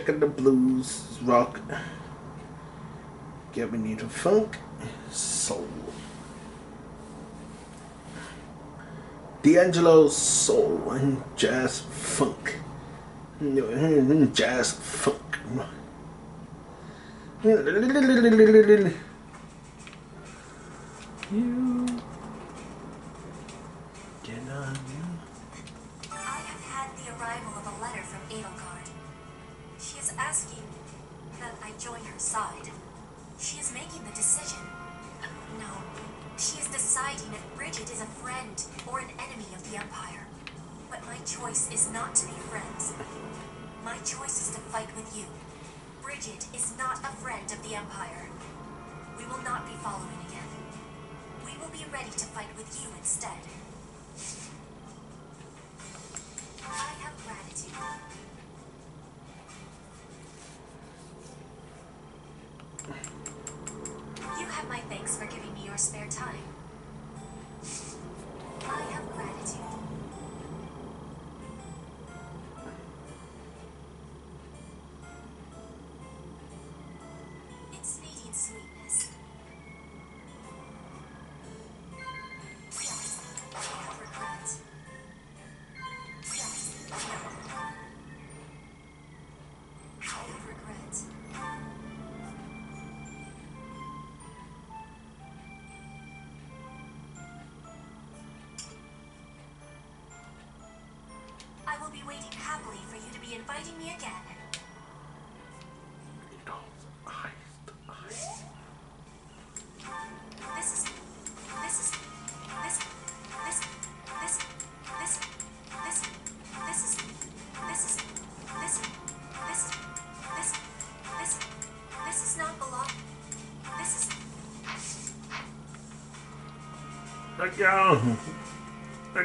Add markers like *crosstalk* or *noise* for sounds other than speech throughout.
checking the blues, rock, giving you the funk, soul. D'Angelo soul and jazz funk. Jazz funk.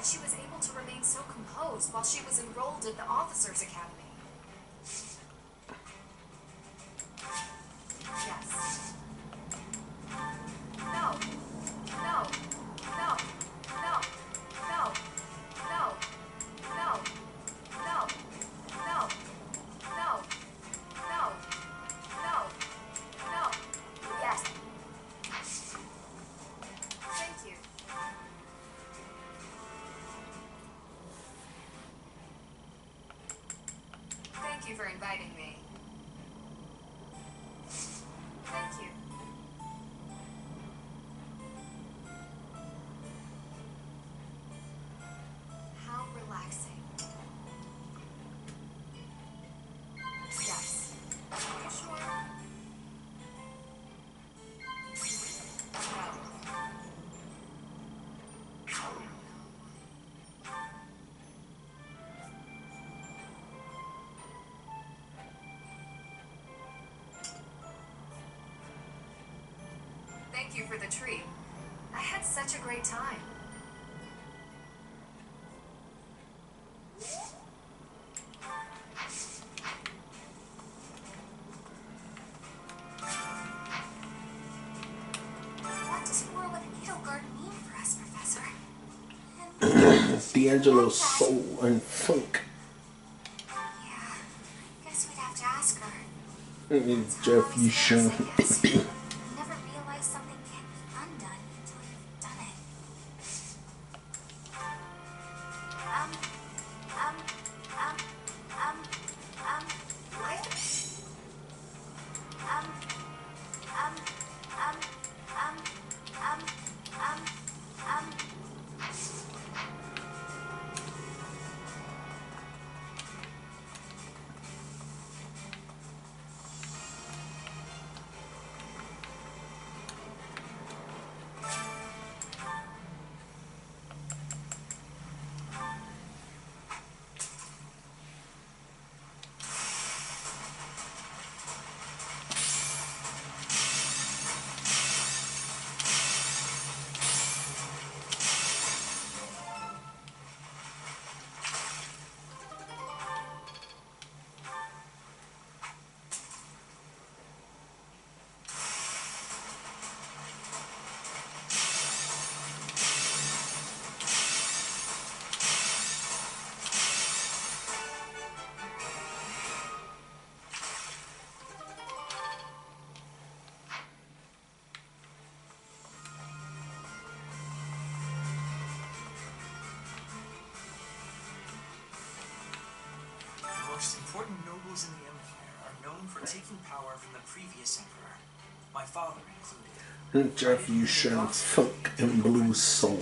that she was able to remain so composed while she was enrolled at the Officers Academy. you for the tree. I had such a great time. *coughs* Soul and funk. Yeah, guess we'd have to ask her. Jeff, you should. *coughs* most important nobles in the Empire are known for taking power from the previous emperor, my father included. Jeff, you shouldn't fuck in blue soul.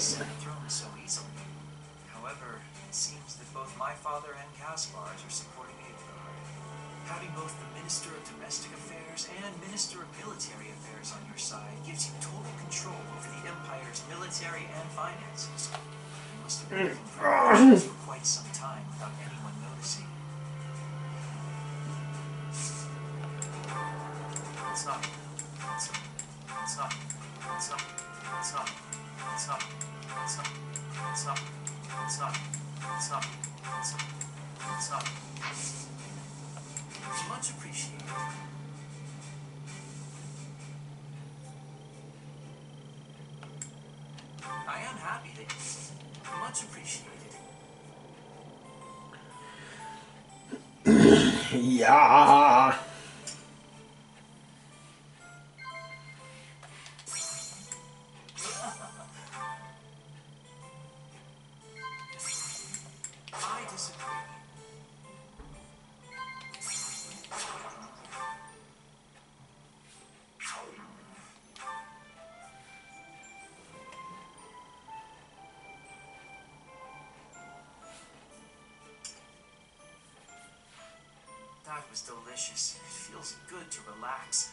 Was delicious. It feels good to relax.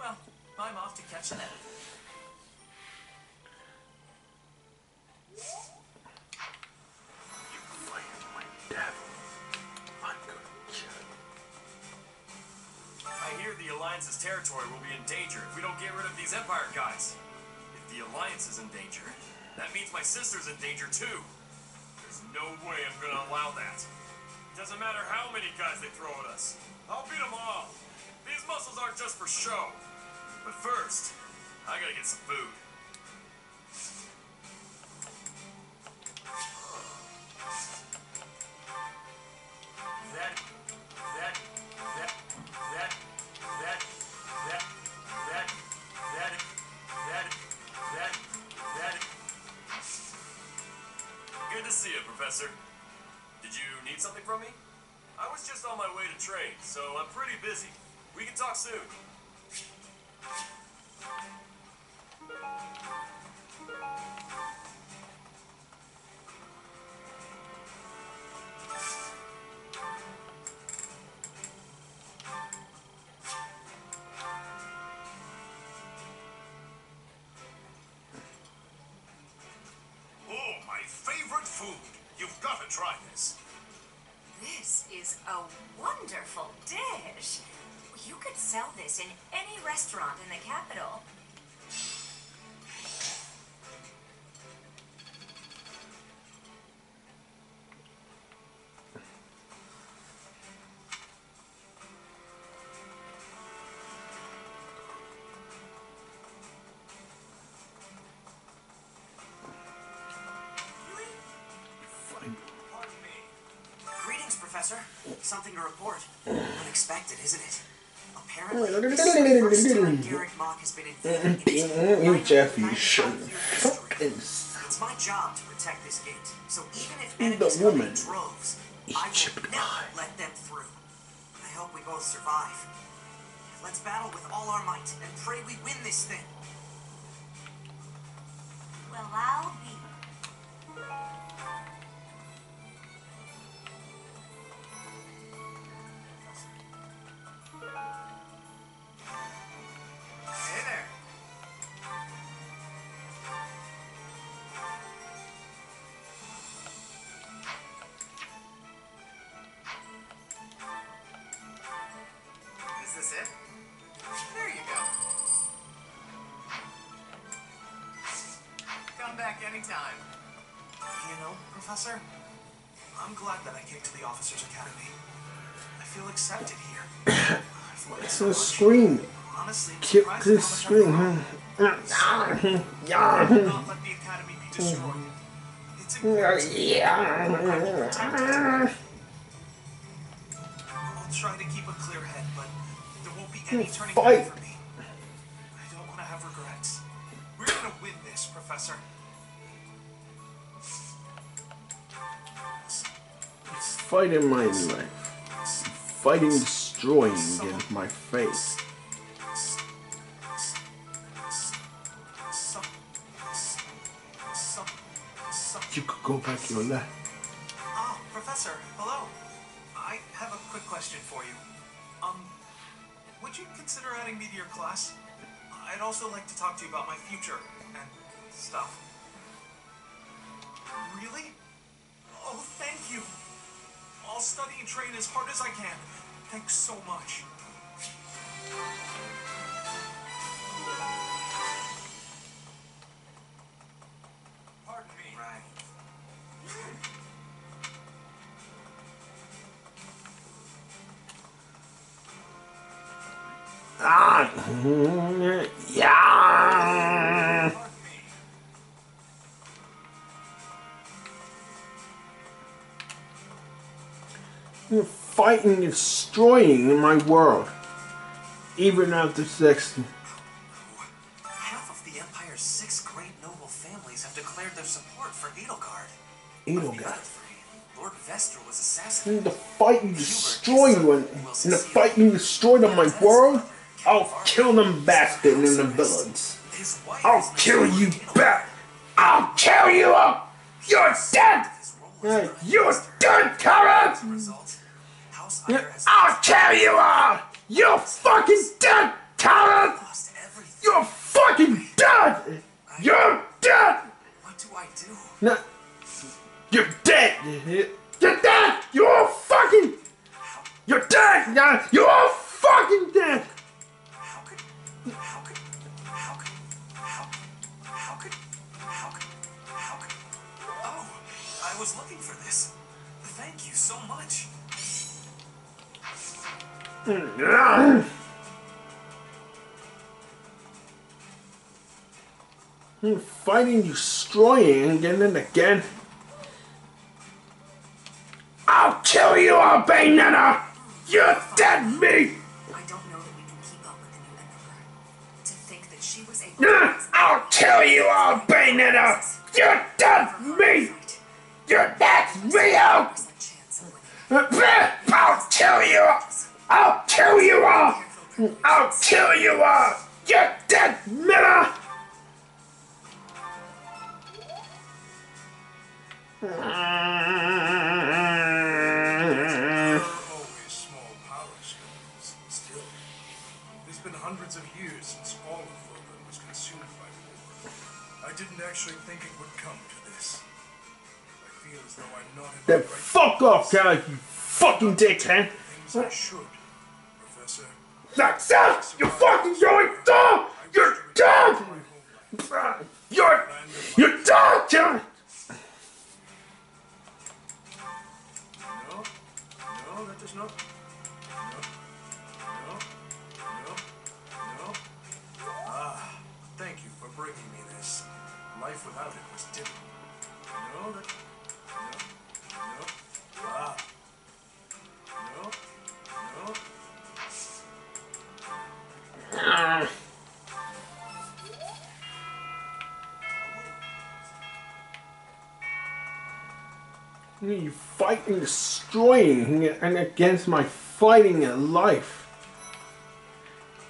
Well, I'm off to catch an elephant. I hear the Alliance's territory will be in danger if we don't get rid of these Empire guys. If the Alliance is in danger, that means my sister's in danger too. There's no way I'm gonna allow that. Doesn't matter how many guys they throw at us. I'll beat them all. These muscles aren't just for show. But first, I gotta get some food. My favorite food. You've got to try this. This is a wonderful dish. You could sell this in any restaurant in the capital. Something to report. Unexpected, isn't it? Apparently, this is the first time Garreg Mach has been invaded *laughs* in his You, Jeff, you 995 shouldn't year history. fucking It's my job to protect this gate. So even if The enemies come woman. in droves, I will never eye. let them through. I hope we both survive. Let's battle with all our might and pray we win this thing. Back anytime. You know, Professor, I'm glad that I came to the Officers Academy. I feel accepted here. *coughs* It's so a much. scream. Honestly, Kick this at how much scream, huh? grown. Ah, yeah. Do not let the academy be destroyed. It's important to me. I will protect it. I'll try to keep a clear head, but there won't be any hmm. turning Fight. Fight in my life. fighting, destroying against my face. You could go back to your left. Oh, Professor, hello. I have a quick question for you. Um, would you consider adding me to your class? I'd also like to talk to you about my future and stuff. Really? As hard as I can. Thanks so much. Pardon me. Right. Ah, *laughs* fighting, destroying my world. Even after sex. Half of the Empire's six great noble families have declared their support for Edelgard. Eagle Of the guy. other three, Lord Vestra was assassinated. In the fight you destroy you and in the fight you destroyed on my world, I'll kill them bastard in the villains. I'll kill you back. I'll kill you up. You're dead. His role as Hey, Lord You're Vestra. dead, I'll kill you all. You're fucking dead, Kara. You're fucking dead. You're dead. What do I do? No, you're dead. You're dead. You're fucking. You're dead. You're fucking dead. How could, how could, how could, how, how could, how could, how could, oh, I was looking for this. Thank you so much. Mm. You're fighting, destroying again and again. I'll kill you all, Bayonetta! You're dead meat! I don't know that we can keep up with the new Emperor. To think that she was able mm. Nah, I'll kill you all, Bayonetta! You're dead meat! You're dead of winning. I'll kill you! all! I'll kill you all! I'll kill you all! You're dead, Miller! always Then fuck off, guys, you fucking dickhead! I should, Professor. Success! You fucking going dog! You're dead! You're you're dead, John! No, no, that does not. No, no, no, no. Ah, thank you for bringing me this. Life without it was dim. No, that. No, no. No, no. You fighting, destroying, and against my fighting life.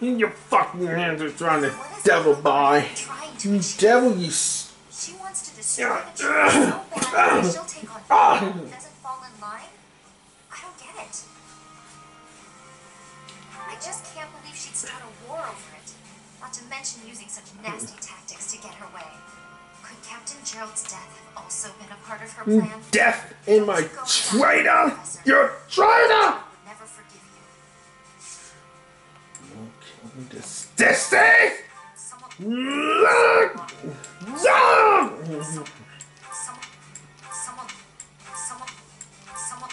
in. Your fucking hands are trying to devil by. trying to You achieve? devil, you She wants to destroy the so bad that she'll take on *coughs* Ah. who doesn't fall in line. I don't get it. I just can't believe she'd start a war over it. Not to mention using such nasty tactics to get her way. Could Captain Jeralt's death have also been a part of her plan? death in my traitor! You're traitor! Never forgive you. Okay, this, this thing! Someone, Look! No! someone, someone, someone, someone,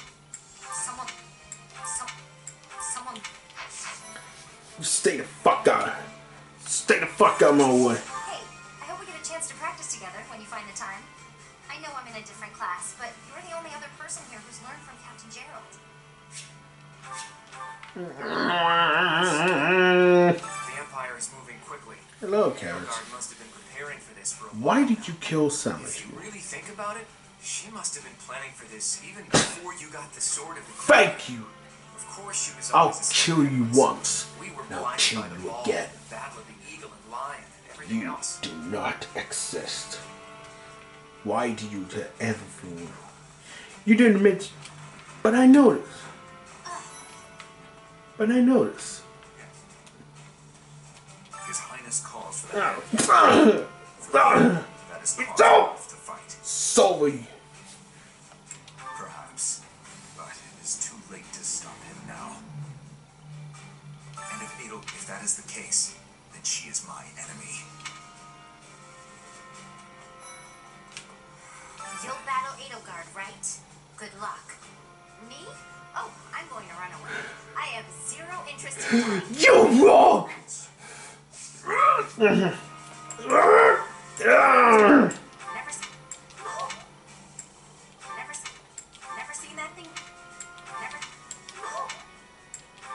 someone, someone, someone. Stay the fuck out. Stay the fuck out of my way. Hey, I hope we get a chance to practice together when you find the time. I know I'm in a different class, but you're the only other person here who's learned from Captain Jeralt. The is moving quickly. Hello, Carrots. Edelgard must have been preparing for this for a Why did you kill If you really think about it, she must have been planning for this even before you got the sword of the Thank you. Of course she was I'll kill you once. We were I'll kill you again. battle of the eagle and lion and everything You else. do not exist. Why do you do everything? You didn't mention, but I noticed. But I noticed. His Highness calls for that. Ah. *laughs* That is cause So- enough to fight. Sorry. Perhaps. But it is too late to stop him now. And if Adel, if that is the case, then she is my enemy. You'll battle Edelgard, right? Good luck. Me? Oh, I'm going to run away. I have zero interest in dying. *gasps* You wrong. Never, s- never, s- never seen that thing. Never,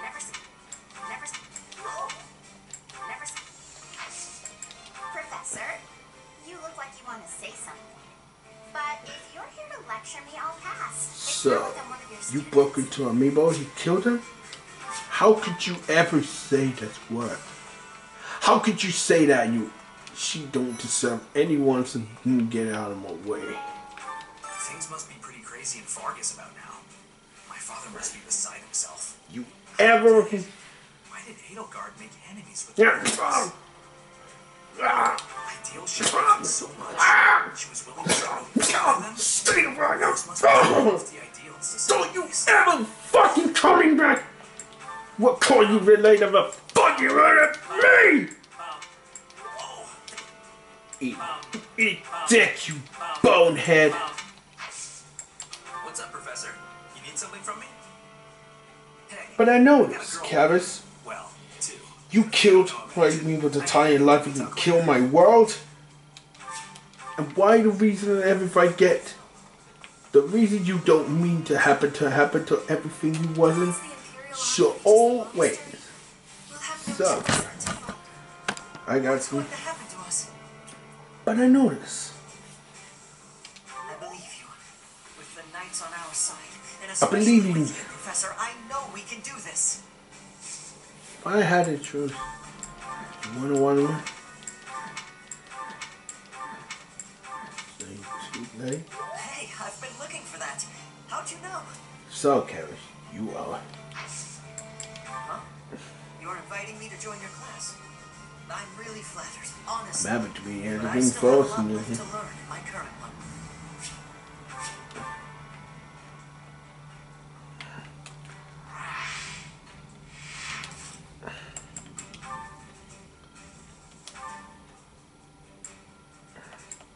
never, s- never, s- never. s- Professor, you look like you want to say something. But if you're here to lecture me, I'll pass. So, you broke into Amiibo, you killed him? How could you ever say that's word? How could you say that you she don't deserve anyone to get out of my way? Things must be pretty crazy in Faerghus about now. My father must be beside himself. You ever Why did Edelgard make enemies with Yeah. the. Ideal she loved so much. She was willing to them. Stay right now. This must be of the ideals to Don't you ever fucking coming back! What call you relate of a fucking eat dick, you bonehead. What's up, Professor? You need something from me? Hey. But I know a noticed. Cavis, Well, two. you killed right me with the tiny life and you kill my world. And why the reason that everybody get the reason you don't mean to happen to happen to everything you wasn't Once the Imperial so oh, Army always. We'll have no So. chance to find her. I got What's But I noticed. I believe you. With the knights on our side, and I believe you. Professor, I know we can do this. If I had you wanna wanna win? Say. Hey, I've been looking for that. How'd you know? So, Cavis, you are. Huh? You're inviting me to join your class. I'm really flattered, honestly. I'm happy to be here But to bring still have a forth lot and left to learn my current one.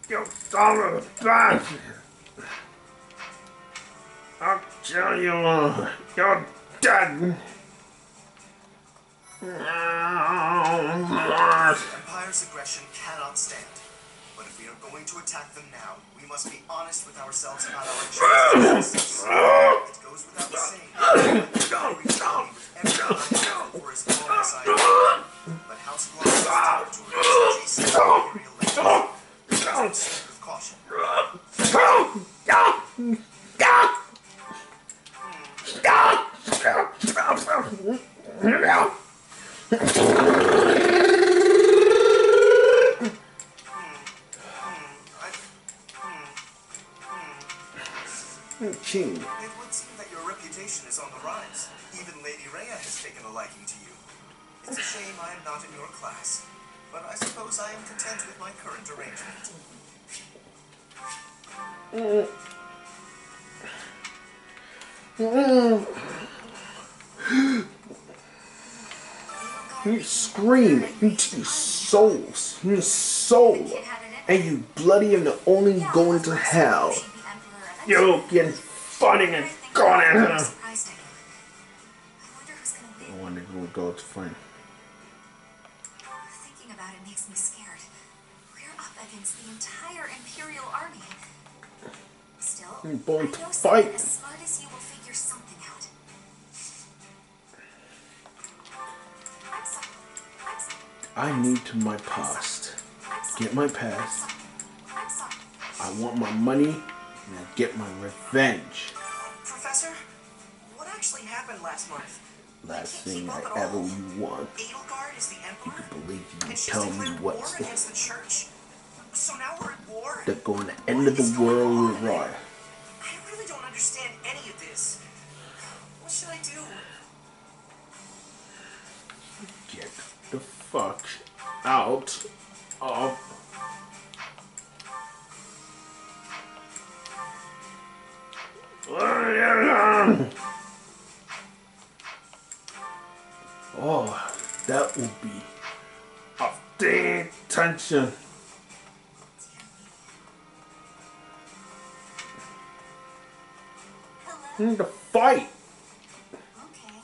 You son of a bitch! I'll kill you all. You're dead. Empire's aggression cannot stand. But if we are going to attack them now, we must be honest with ourselves about our choices. It goes without saying. I, King. it would seem that your reputation is on the rise. Even Lady Rhea has taken a liking to you. It's a shame I am not in your class, but I suppose I am content with my current arrangement. Mm. Mm. You scream into your souls, your soul, and you bloody and the only going to hell. she'd be emperor eventually. You getting funny and gone at her. surprised at you. I wonder who's gonna win. I want to go to find. Thinking about it makes me scared. We're up against the entire Imperial army. Still, You're born I to know fight. I need to my past. Get my past. I want my money and I get my revenge. Professor, what actually happened last month. Last thing I ever want. Edelgard is the emperor? Believe you And tell me war what's against the church? So now we're at war? they're going to end of the world with Rhea. I really don't understand any fuck out of *clears throat* Oh, that would be a damn tension. Hello? In the fight. Okay.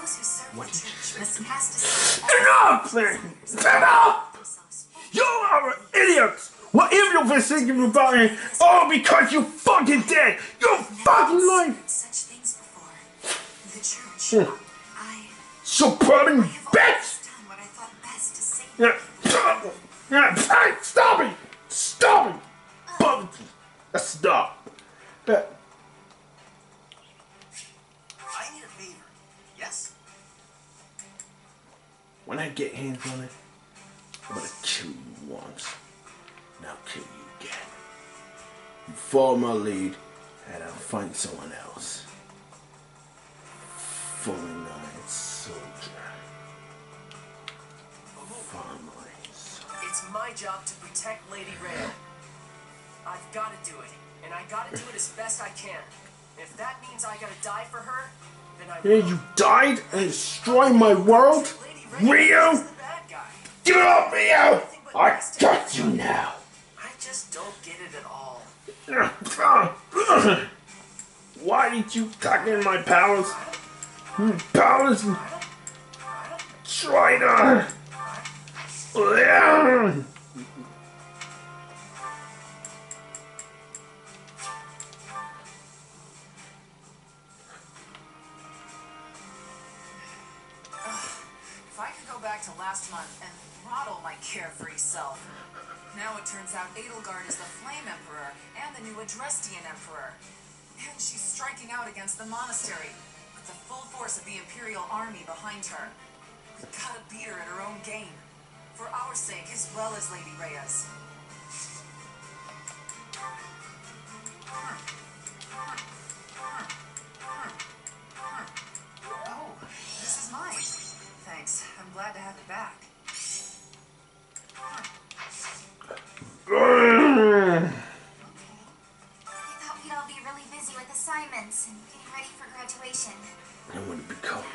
Those who What did you Enough! Enough! You are idiots! What you've been thinking about it all because you fucking dead? You fucking life! Such things before. Bitch! Yeah! Yeah, hey, stop it! Stop it! Fuck it. Stop. Yeah. When I get hands on it, I'm gonna kill you once. And I'll kill you again. You follow my lead, and I'll find someone else. Fully nine soldier. Finally. It's my job to protect Lady Rhea. I've got to do it, and I got to do it as best I can. If that means I gotta die for her, then I Yeah, will. you died and destroyed my world? Lady Rhea is Rio? the bad guy. Give it up, Rio! I got you now! I just don't get it at all. *coughs* Why did you tuck in my powers? Hmm, Powers I force of the Imperial Army behind her. We gotta beat her at her own game. For our sake as well as Lady Rhea's. Oh, this is mine. Thanks. I'm glad to have it back. Assignments and getting ready for graduation. I'm gonna become Now,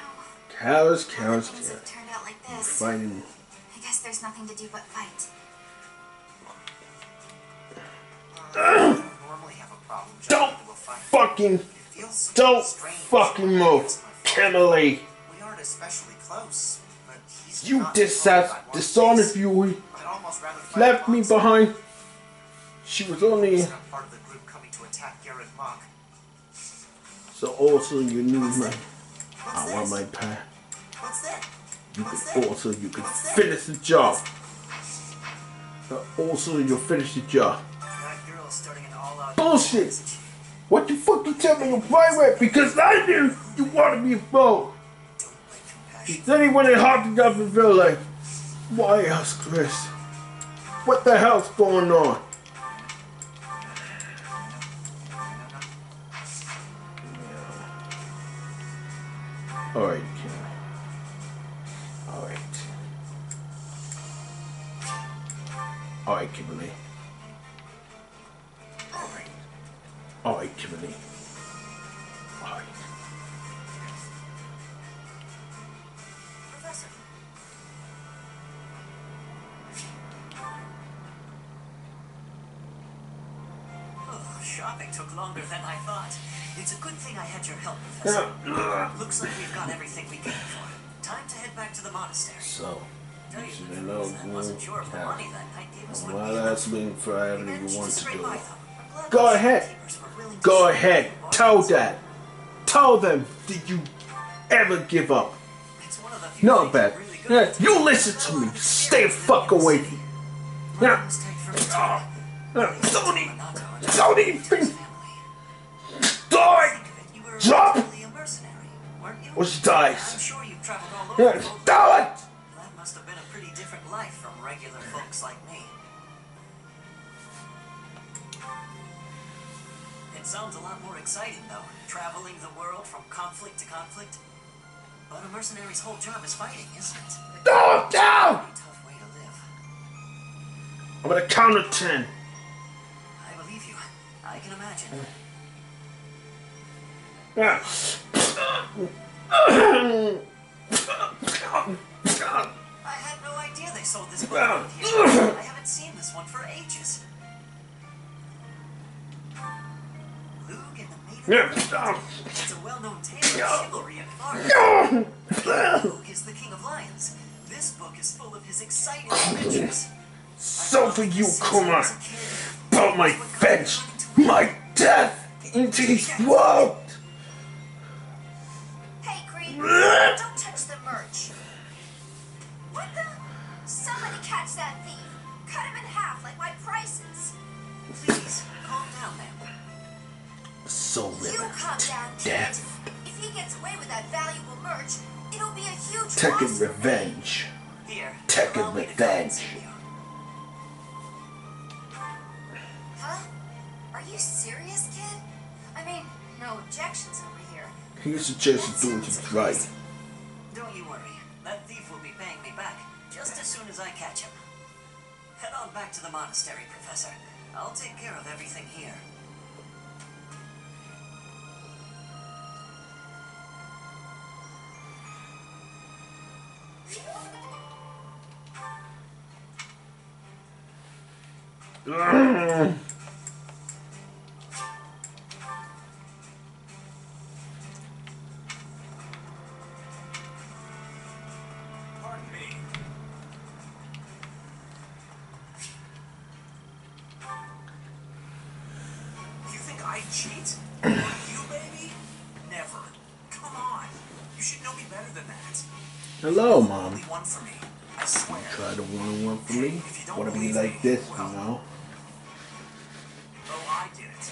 cows, now that cows, things have turned out like this, Fighting. I guess there's nothing to do but fight. Uh, don't normally have a problem Don't jumping into a fight. fucking, don't fucking move. against my. Kimberly, We aren't especially close, but he's you not dis- the only one I want to dishonored you, I'd almost rather fight left me behind. She was only, He's not part of the group coming to attack Garreg Mach. so also you knew What's my, that? I want my that? You that? also, you can finish the job. Uh, Also, you'll finish the job. That girl is starting an all-out Bullshit. What the fuck you tell me in private? Because I knew you wanted me involved. Don't let compassion. Then he went and hopped up and felt like, why else, Chris? What the hell's going on? Alright. Good thing I had your help, Professor. Looks like we've got everything we came for. Time to head back to the monastery. So, Tell you you should the have truth, I wasn't sure if the money that night gave us would Well, be that's enough. been for I haven't even managed want to to do it. though. I'm glad Go ahead. shopkeepers were willing to Go ahead. Tell that. Tell them. Did you ever give up? It's one of the few No, things really Yeah, you listen to me. Stay the fuck away from me. Yeah. Mistake for me, too. Uh, Don't even. Don't even. Die. Think of it, you were Drop originally a Or she I'm dies. sure you've traveled all over. Yeah, the world. do it! That must have been a pretty different life from regular folks like me. It sounds a lot more exciting, though, traveling the world from conflict to conflict. But a mercenary's whole job is fighting, isn't it? Do down! Pretty tough way to live. I'm gonna count to ten. I believe you. I can imagine. Yeah. I had no idea they sold this book around here. I haven't seen this one for ages. Loog and the Maiden Yeah. of Light. It's a well-known tale of chivalry and fire. Loog is the king of lions. This book is full of his exciting adventures. So for you, Kuma, about my fetch, my death into his world. Don't touch the merch. What the? Somebody catch that thief. Cut him in half like my prices. Please, calm down, ma'am. So You calm down, kid. death, If he gets away with that valuable merch, it'll be a huge loss revenge. Here, Taking allow me to revenge. Huh? Are you serious, kid? I mean, no objections over. He suggests doing That it sounds right. Don't you worry. That thief will be paying me back just as soon as I catch him. Head on back to the monastery, Professor. I'll take care of everything here. Pardon *clears throat* cheat? *clears throat* you, baby? Never. Come on. You should know me better than that. Hello, mom. Only one for me. I swear. Try to one on one for me. If you don't Wanna be like me, this, you know? Oh, I get it.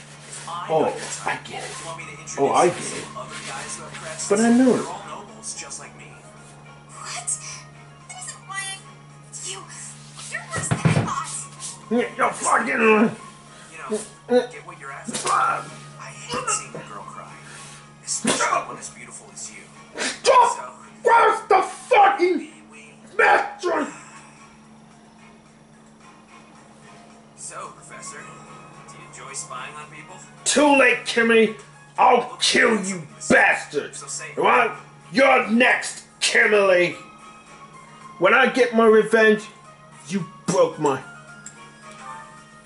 I Oh, type, I get it. You want me to introduce Oh, I you get it. some other guys who have crests? But I know it. just like me. What? That isn't why I... You... You're worse than I thought. You're fucking. Get my revenge, you broke my.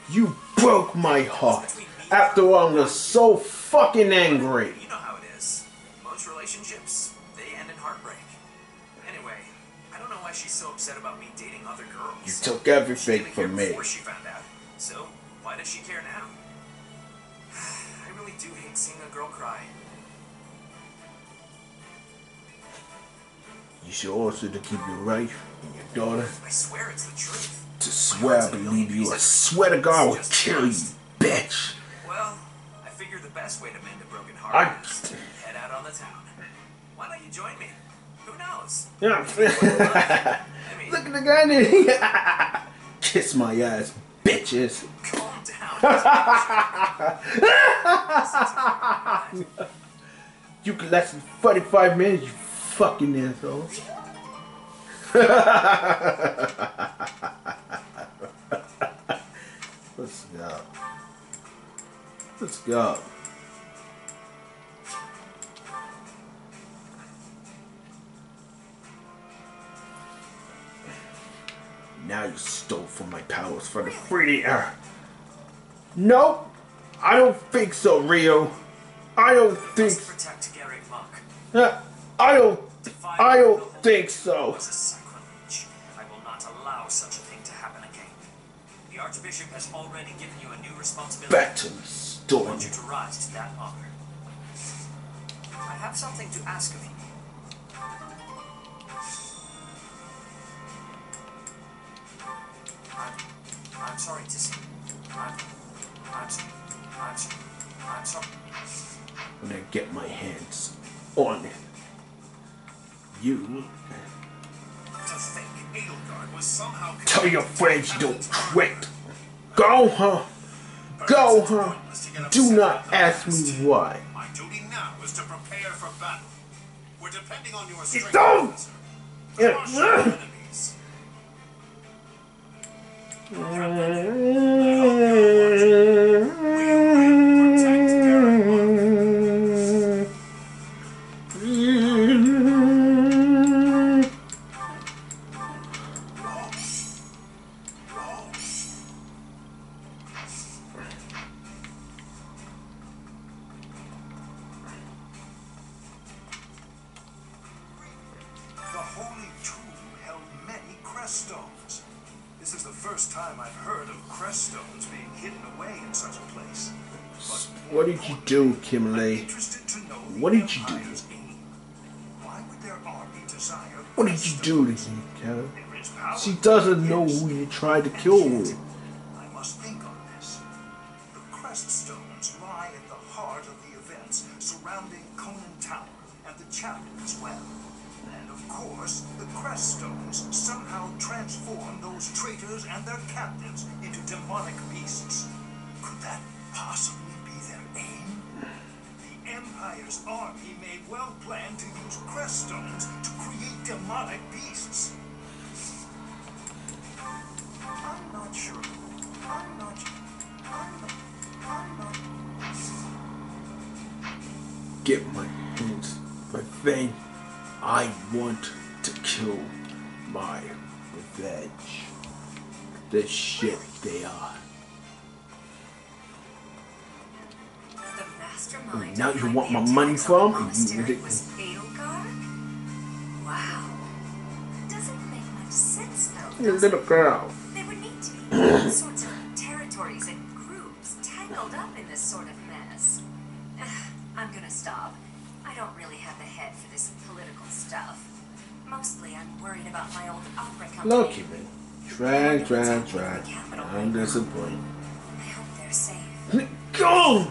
You broke my heart. After all, I'm just so fucking angry. You know how it is. Most relationships, they end in heartbreak. Anyway, I don't know why she's so upset about me dating other girls. You took She everything from me. You should also to keep your wife and your daughter. I swear it's the truth. To swear I believe you. I swear to God I will kill you, bitch. Well, I figure the best way to mend a broken heart I- is to head out on the town. Why don't you join me? Who knows? Yeah. *laughs* I mean, Look at the guy there. *laughs* Kiss my ass, bitches. calm down. *laughs* You can last 45 minutes, you fucking *laughs* asshole. Let's go. Let's go. Now you stole from my powers for the 3D era. Nope. I don't think so, Rio. I don't think Must protect Garreg Mach. I don't. I don't think so. was a sacrilege. I will not allow such a thing to happen again. The Archbishop has already given you a new responsibility. Back to the I story. want you to rise to that honor. I have something to ask of you. I'm, I'm sorry to see. I'm, I'm, I'm, s- I'm sorry. When I get my hands on it. You. Tell your friends you don't quit. Go, huh? Go, huh? Do not ask me why. My duty now is to prepare for battle. We're depending on your strength, don't! Enemies. What did you do to him, Kevin? She doesn't know who you tried to kill. I must think on this. The crest stones lie at the heart of the events surrounding Conand Tower and the chapel as well. And of course, the crest stones somehow transform those traitors and their captives into demonic beasts. Could that possibly Empire's army may well plan to use crest stones to create demonic beasts. I'm not sure. I'm not. I'm not. I'm not. Get my hands, my vein. I want to kill my revenge. The shit they are. Mastermind. Now you want my money from? was? Wow. Doesn't make much sense though. You little girl. There would need to be *coughs* all sorts of territories and groups tangled up in this sort of mess. *sighs* I'm gonna stop. I don't really have the head for this political stuff. Mostly I'm worried about my old opera company. Look at me. Try, try, try. I'm disappointed. I hope they're safe. Go!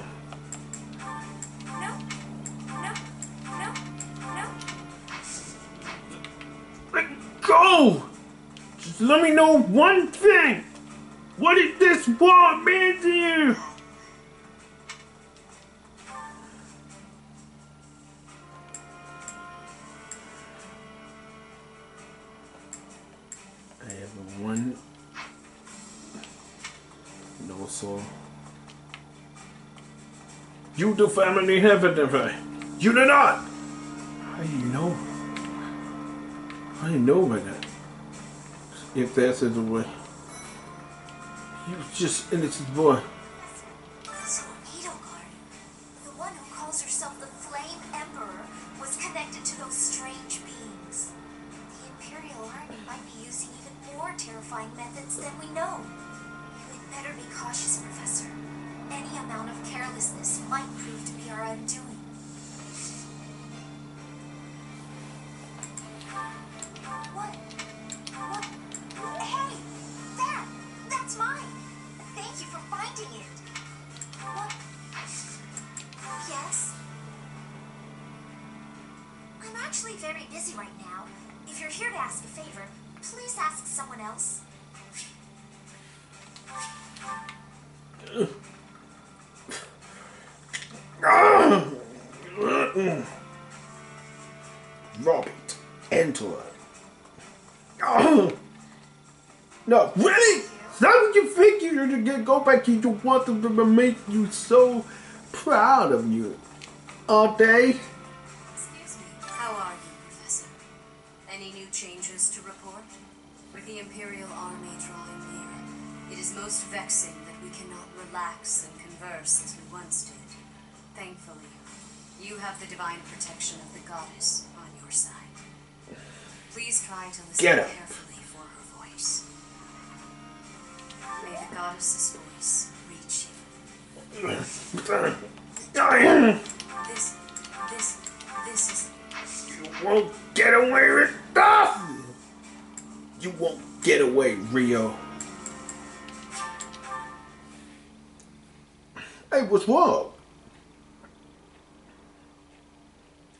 Let me know one thing. What did this war mean to you? I have one. No soul. You do family have it, never. You do not. How do you know? I didn't know about that. If that's the way. He was just innocent boy. Go back and you want them to make you so proud of you, aren't they? Excuse me. How are you, Professor? Any new changes to report? With the Imperial Army drawing near, it is most vexing that we cannot relax and converse as we once did. Thankfully, you have the divine protection of the goddess on your side. Please try to listen Get up. carefully May the goddess's voice reach you. This, this, this is You won't get away with stuff! You won't get away, Rio. Hey, what's wrong?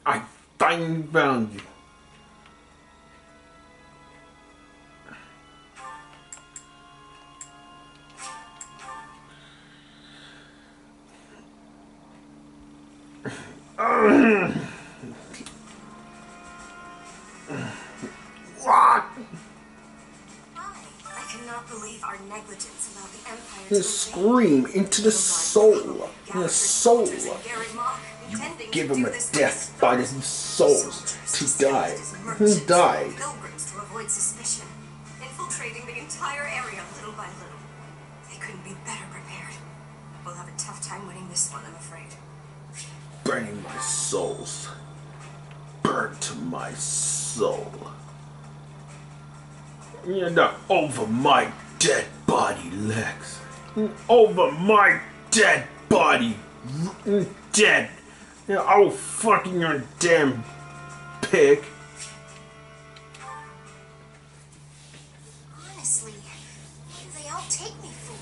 I finally found you. Scream into the soul. In the soul. You Give him a death by his souls to die. Who died? To avoid infiltrating the entire area little by little. They couldn't be better prepared. We'll have a tough time winning this one, I'm afraid. Burning my souls. Burnt to my soul. You're not over my dead body, Lex. Over my dead body. Dead. Oh, fucking your damn pig. Honestly, what do they all take me for?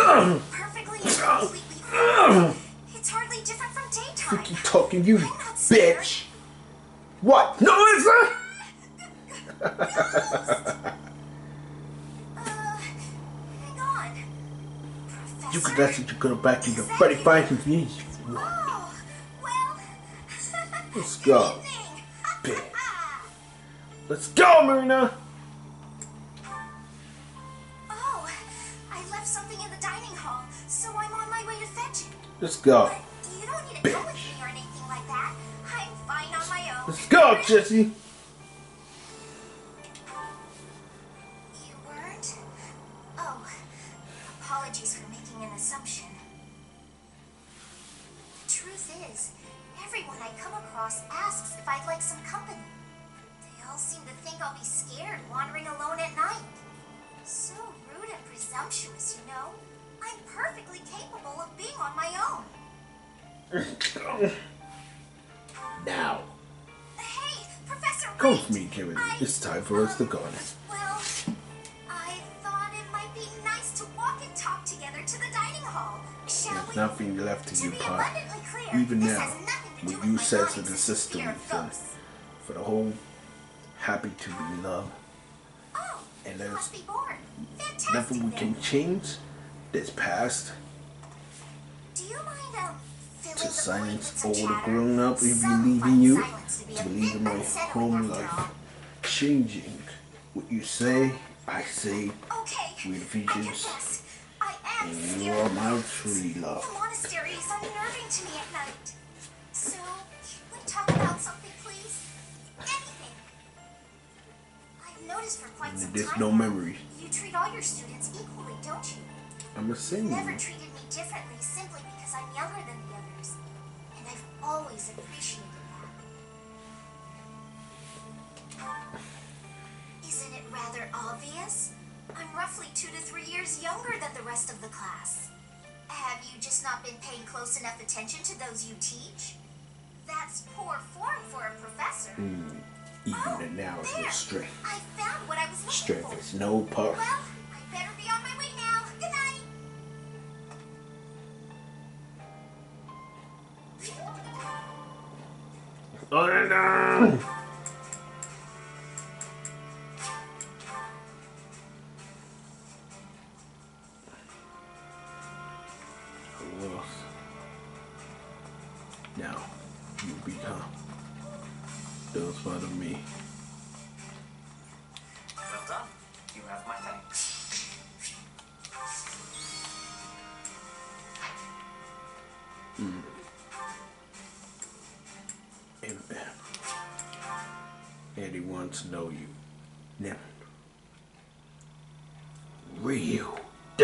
I'm perfectly and completely. It's hardly different from daytime. Keep talking, you I'm scared. bitch. What? No, it's not. *laughs* Uh, hang on. You could actually go back into 35 years. Oh, well. Let's go. Bitch. Let's go, Marina. Oh, I left something in the dining hall, so I'm on my way to fetch it. Let's go. But you don't need to go with me or anything like that. I'm fine on my own. Let's go, Jesse. *sighs* Now, Hey, Professor come with me, Kevin. I- It's time for us to go. Well, I thought it might be nice to walk and talk together to the dining hall. Shall There's we? nothing left to To you, Pop. Even this now, has nothing to do what you said to the system fear of is done. ghosts. For the whole happy to be loved. Oh, And there's must be bored. Fantastic. Nothing we can change that's past Do you mind um filling to silence all the grown up believing you to be believe in my home life. Changing what you say, I say, Okay, We're features, confess. I am and you are my true love. Monastery is unnerving to me at night. So, can we talk about something, please? Anything. I've noticed for quite some there's time no memories. You treat all your students equally, don't you? I'm a You singer. never treated me differently simply because I'm younger than the others. Always appreciated that. Isn't it rather obvious? I'm roughly two to three years younger than the rest of the class. Have you just not been paying close enough attention to those you teach? That's poor form for a professor. Hmm, even oh, the now is strength. I found what I was looking Strength for. is no part. Well, I better be on my way now. Oh, no. Who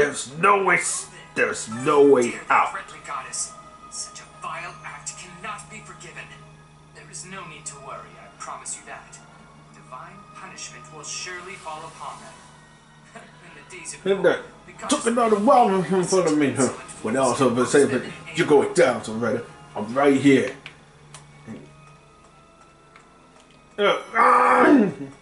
there's no way, there's no way out. friendly goddess, such a vile act cannot be forgiven. There is no need to worry, I promise you that. Divine punishment will surely fall upon them. *laughs* In the days of And that took goddess another while in front of me. Huh? When also the same, but you're going down, so right, I'm right here. *laughs* Uh, ah! *clears throat* *laughs*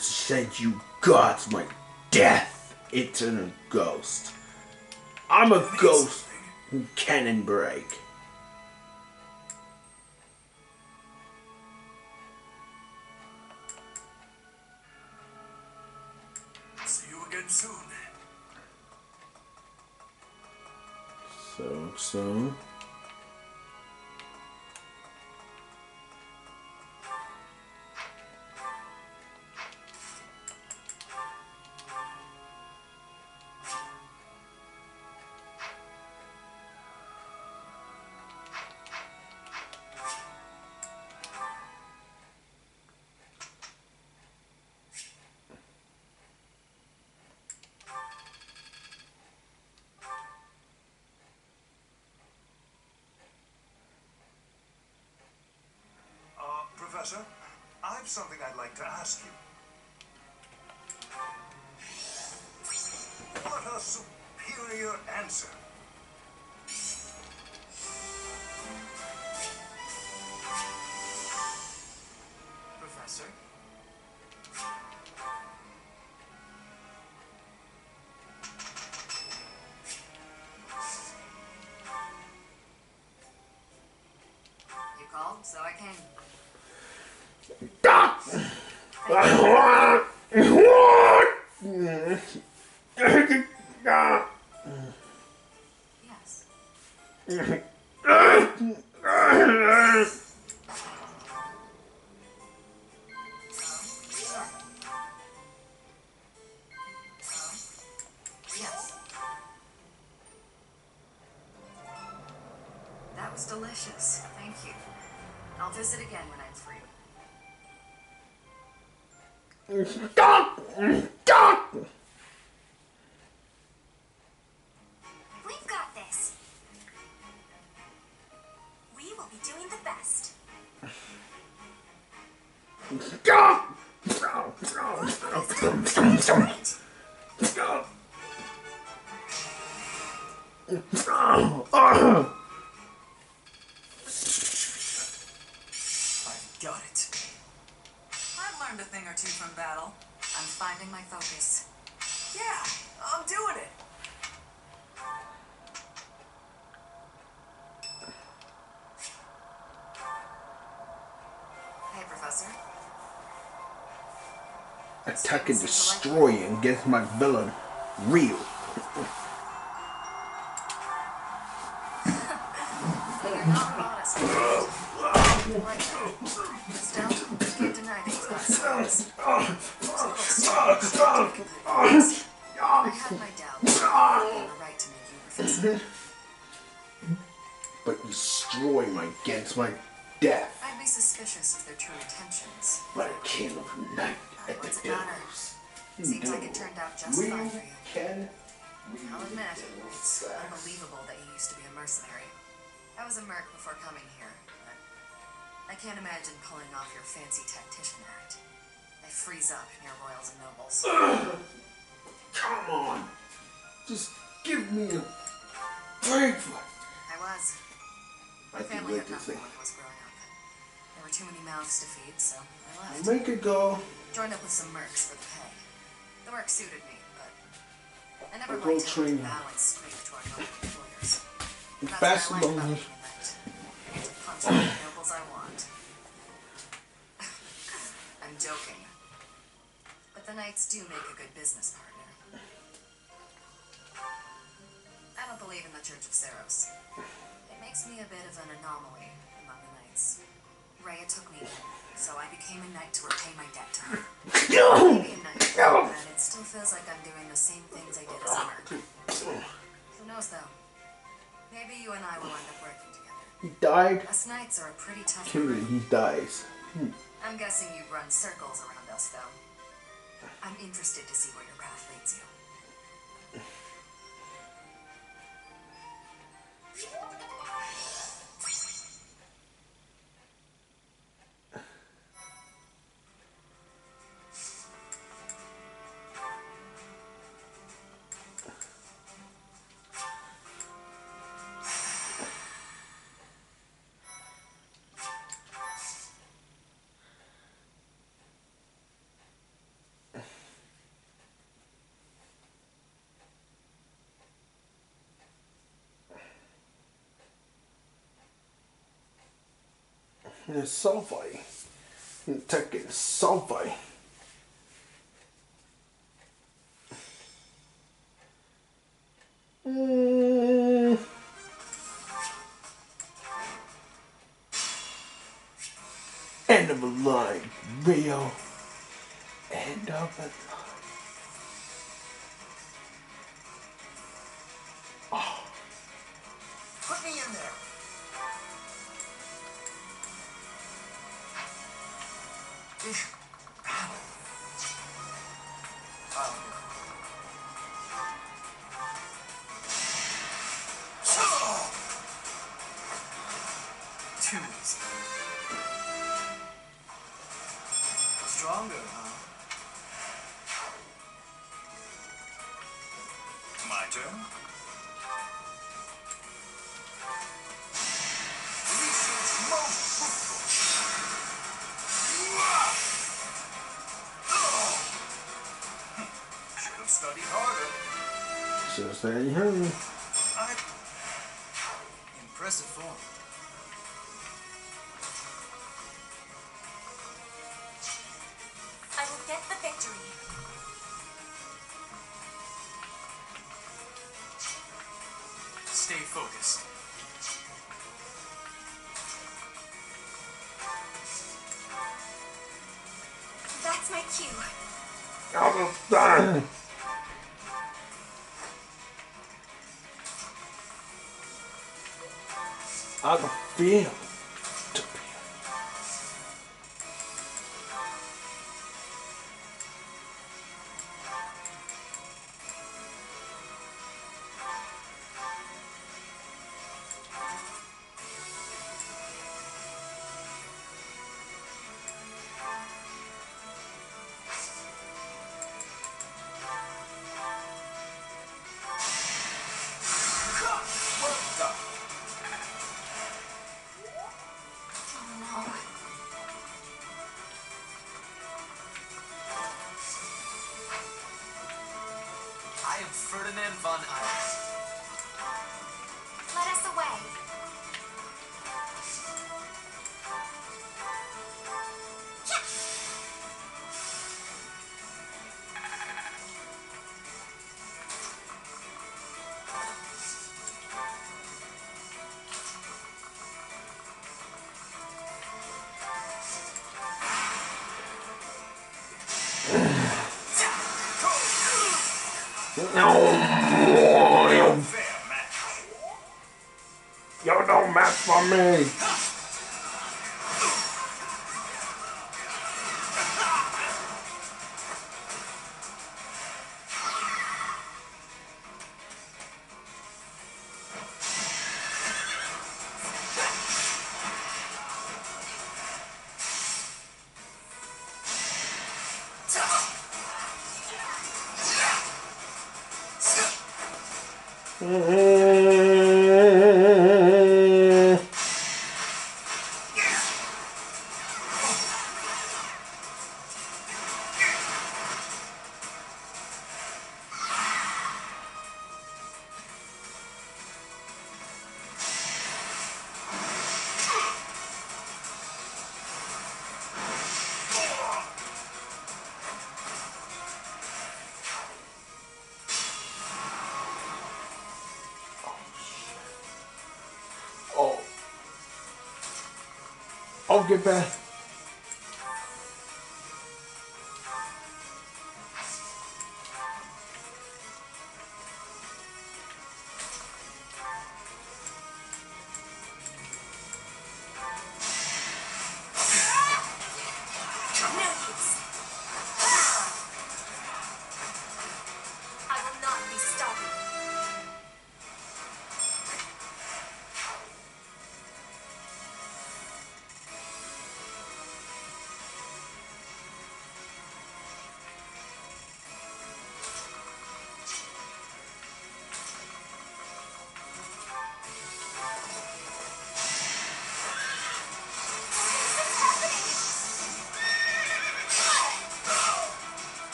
Send you gods my death, eternal ghost. I'm a ghost who cannon break. Something I'd like to ask you. What a superior answer. visit again when I'm free. Stop! attack and destroy against my villain, Real. but destroy my against my death. I'd be suspicious of their true intentions. But What's a matter? Seems like it turned out just fine for you. Can I'll admit, it's unbelievable that you used to be a mercenary. I was a merc before coming here, but I can't imagine pulling off your fancy tactician act. I freeze up near royals and nobles. *clears throat* Come on! Just give me a break I was. My I family had nothing when I was growing up. There were too many mouths to feed, so I left. Make it go. Joined up with some mercs for the pay. The work suited me, but I never go liked having training. to balance straight to our noble employers. That's what I like about. I get to punch all the nobles I want. *laughs* I'm joking. But the knights do make a good business partner. I don't believe in the Church of Seiros. It makes me a bit of an anomaly among the knights. Rhea took me in, so I became a knight to repay my debt to her. *coughs* Knight, but it still feels like I'm doing the same things I did as a merc. Who knows though? Maybe you and I will end up working together. He died. Us knights are a pretty tough crew. He dies. Hmm. I'm guessing you run circles around us though. I'm interested to see where There's sulfite. Taking sulfite. Mm. End of a line, Rio. End of a line. Uf. Say, hmm. Out get back.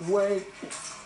A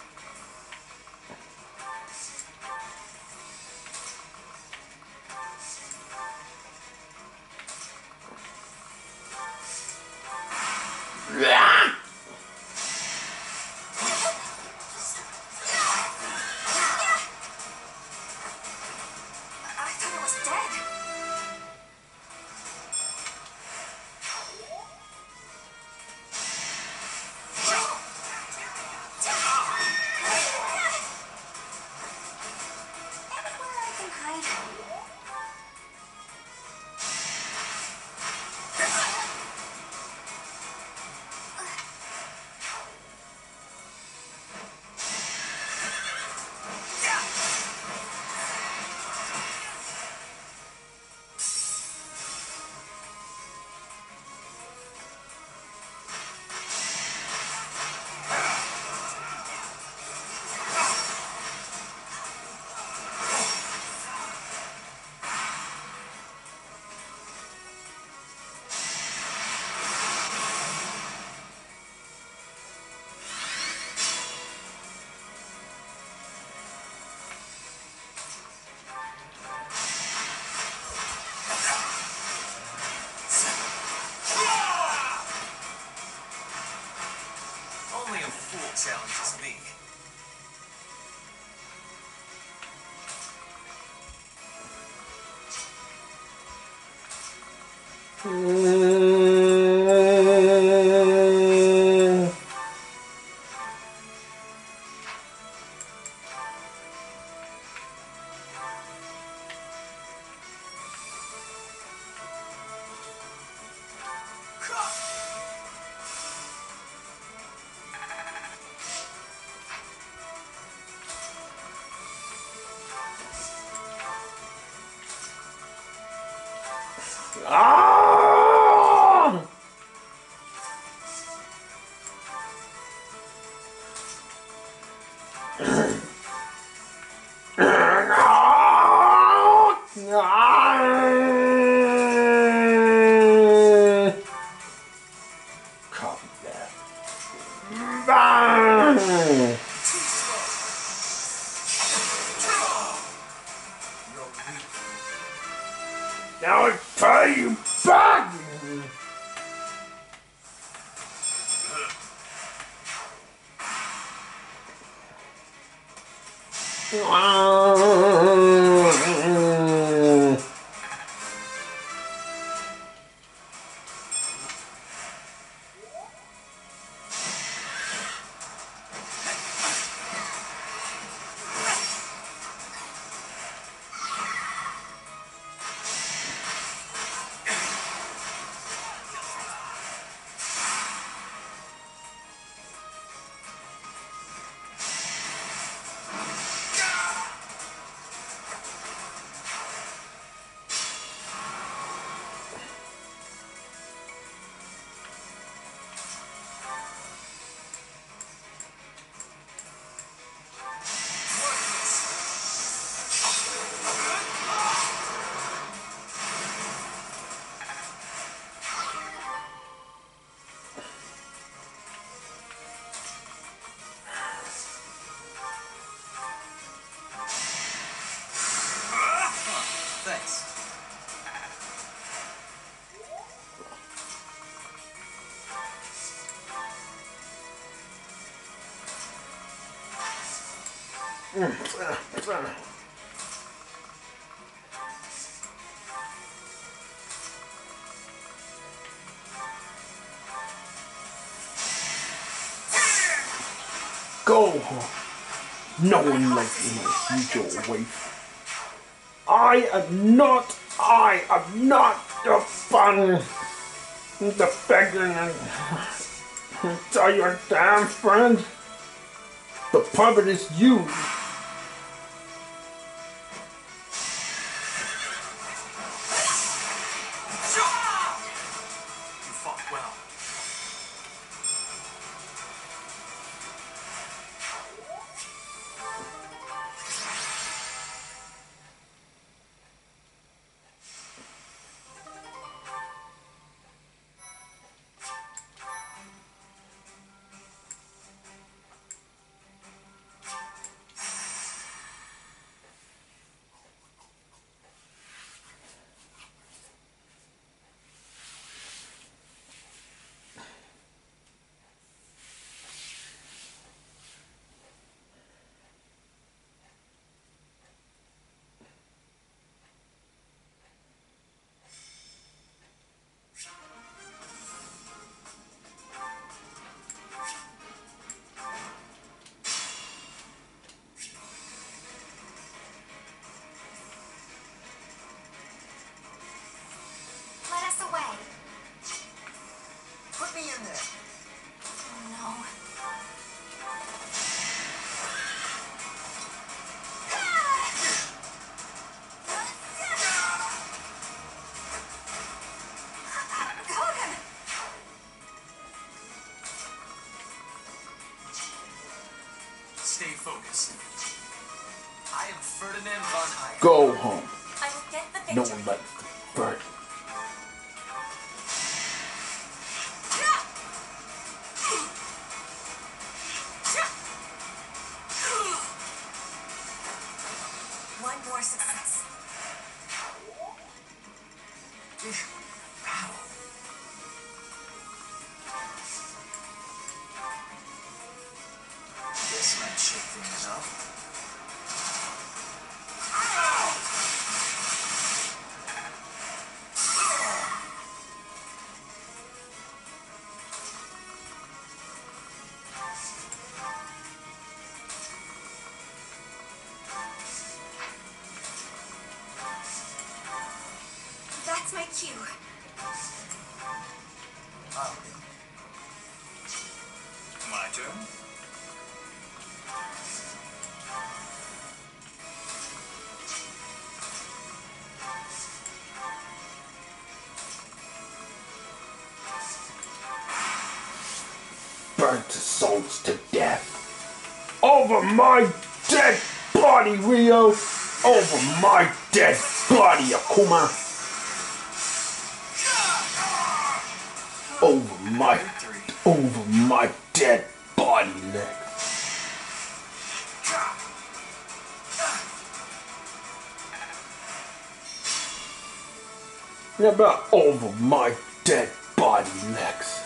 Bang! You're Go. No one likes you, your wife. I am not, I am not the fun, the begging, and *laughs* tell your damn friend. The puppet is. You my cue. Oh. My turn? burnt souls to death. Over my dead body, Rio. Over my dead body, Akuma. My, over my dead body, Nick. How about over my dead body, Lex?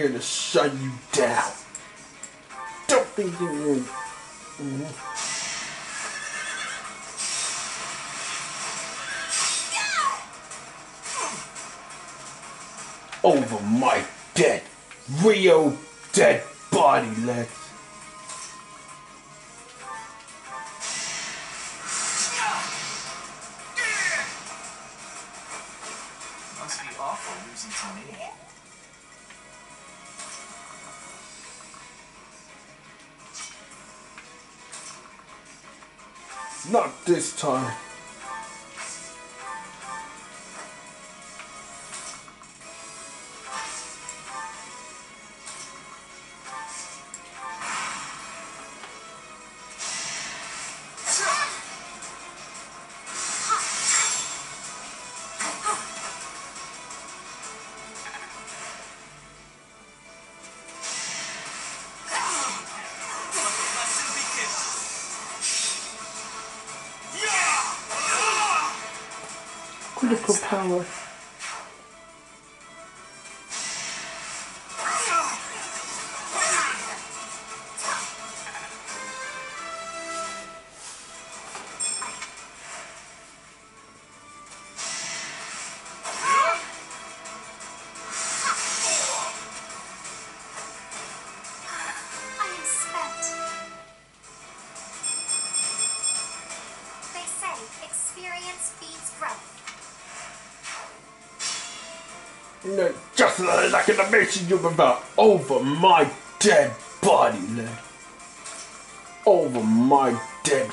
here to shut you down. Don't think you mm. Over my dead, Rio dead wonderful power. like an amazing you about over my dead body, lad. Over my dead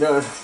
no.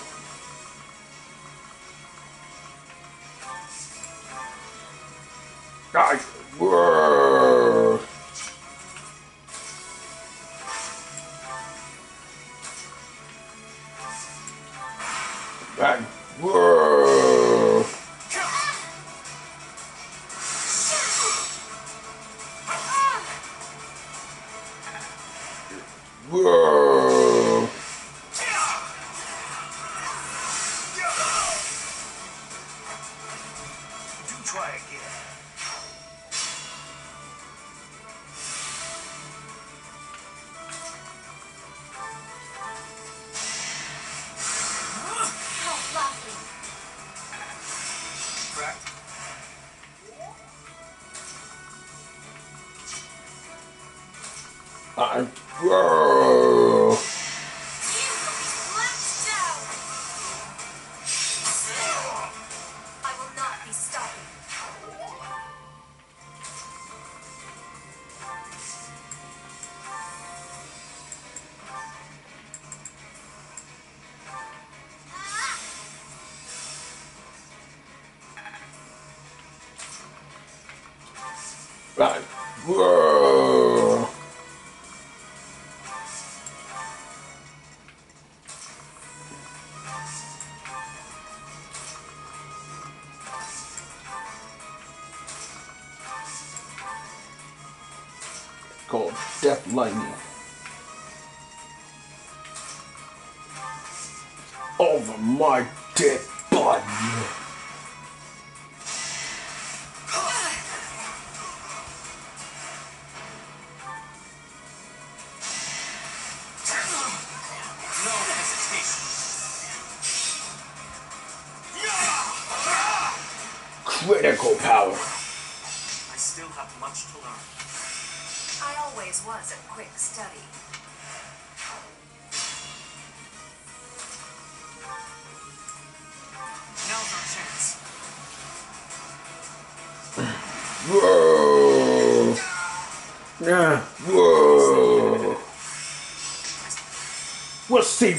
lightning.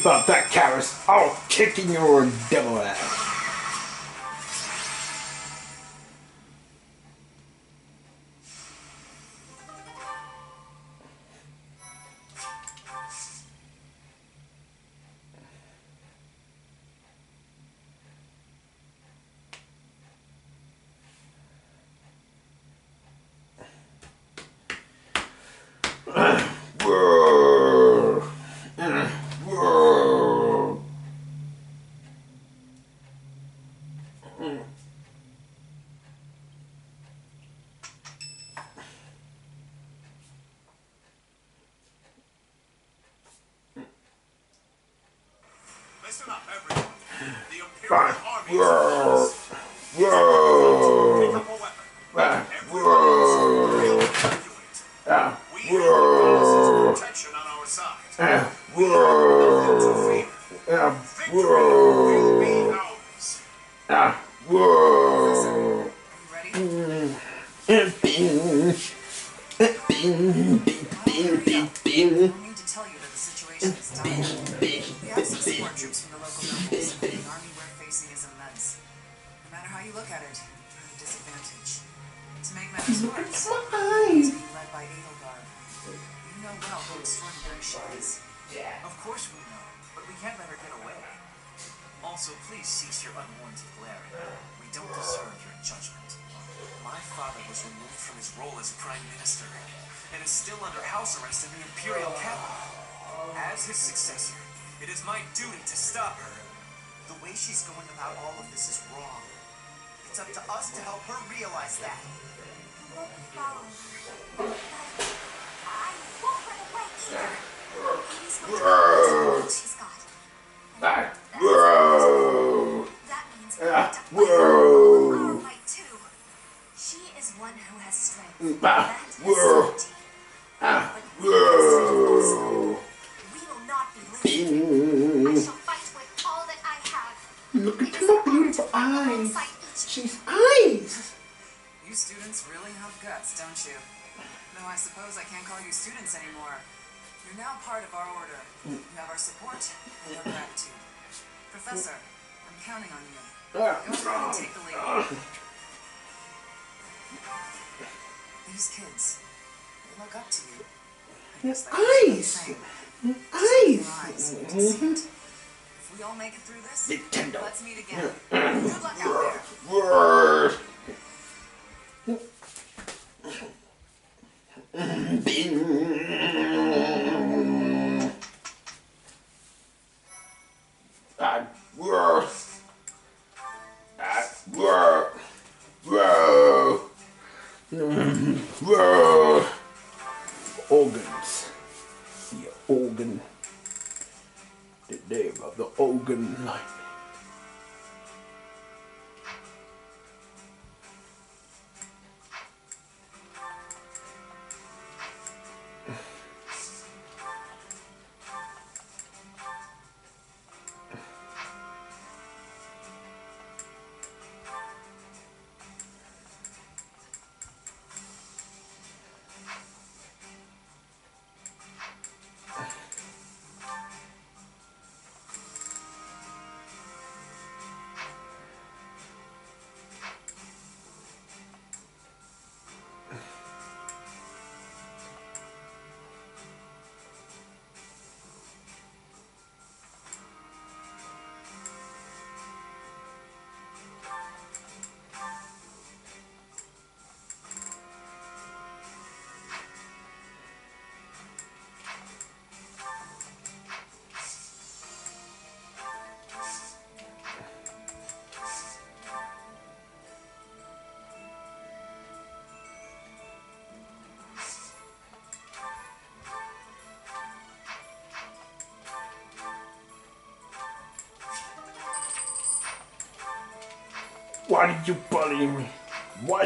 about that, Karis? I'll kick in your devil ass. You'll make it through this? Nintendo. Let's meet again. Good luck out there. Bing. Organs. The organ the name of the organ light.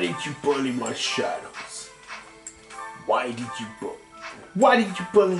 Did you bully my shadows? Why did you bully? Why did you bully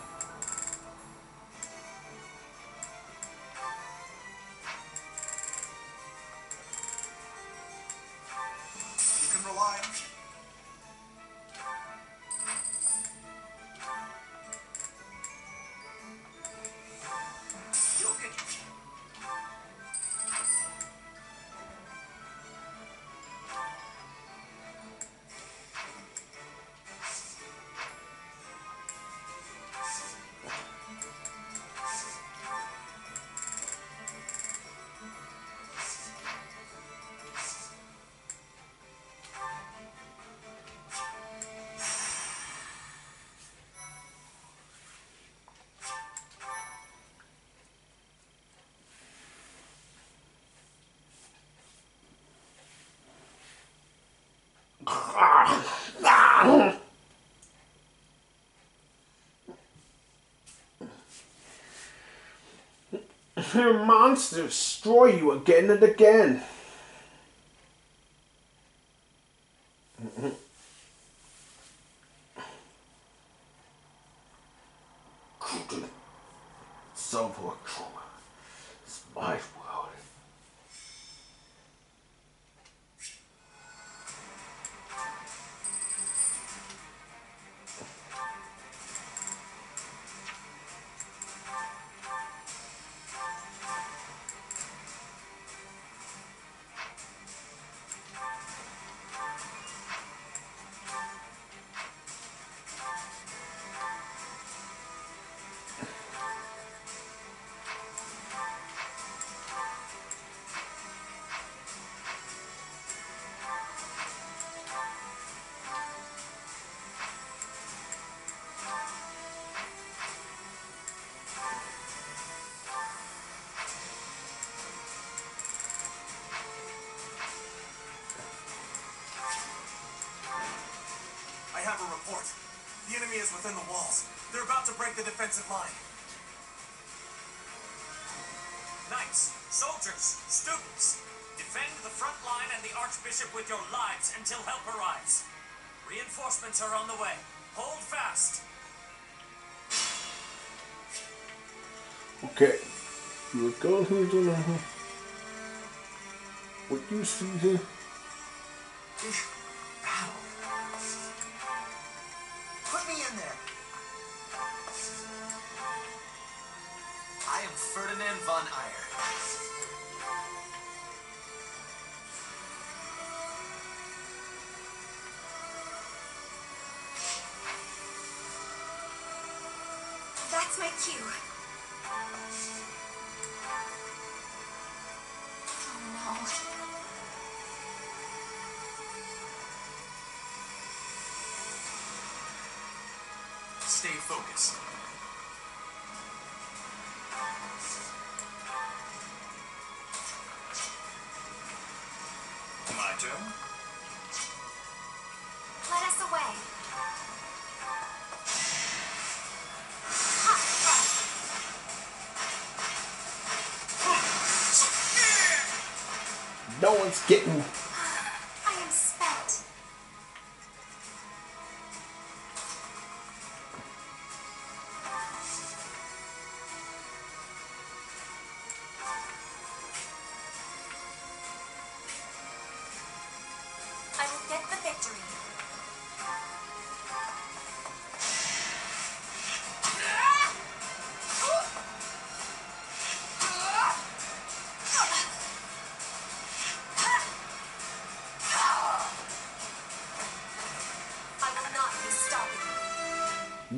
Monsters destroy you again and again. I have a report. The enemy is within the walls. They're about to break the defensive line. Knights, soldiers, students, defend the front line and the Archbishop with your lives until help arrives. Reinforcements are on the way. Hold fast. Okay. You going to do. What you see here? One's getting.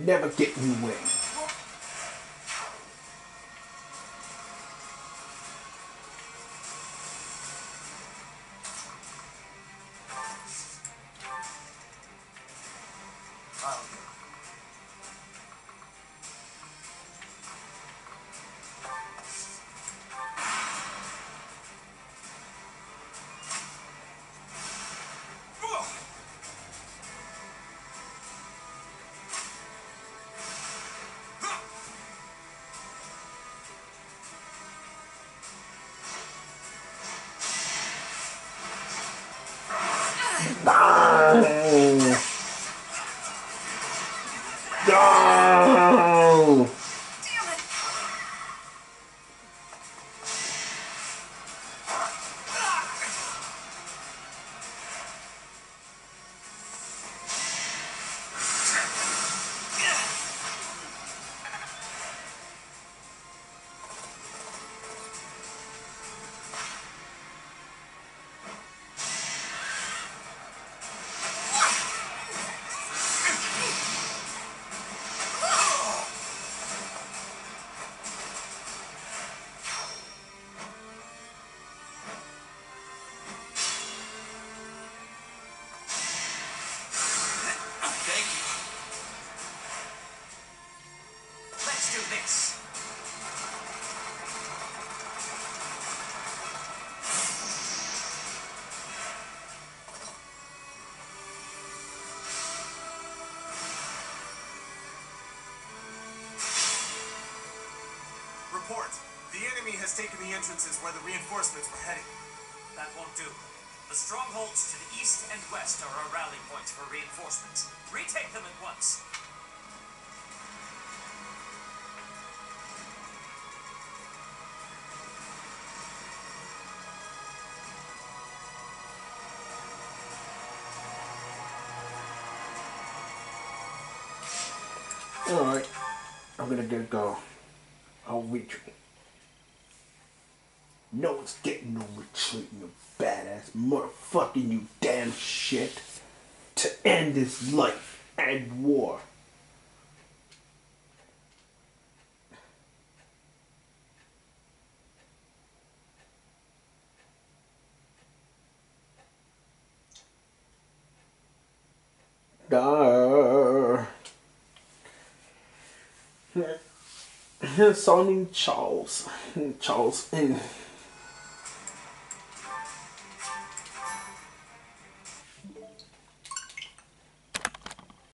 Never get in Report. The enemy has taken the entrances where the reinforcements were heading. That won't do. The strongholds to the east and west are our rally points for reinforcements. Retake them at once. Alright, I'm gonna get go. I'll retreat. No one's getting no retreat, you badass motherfucking you damn shit. To end this life and war. Sonny Charles. Charles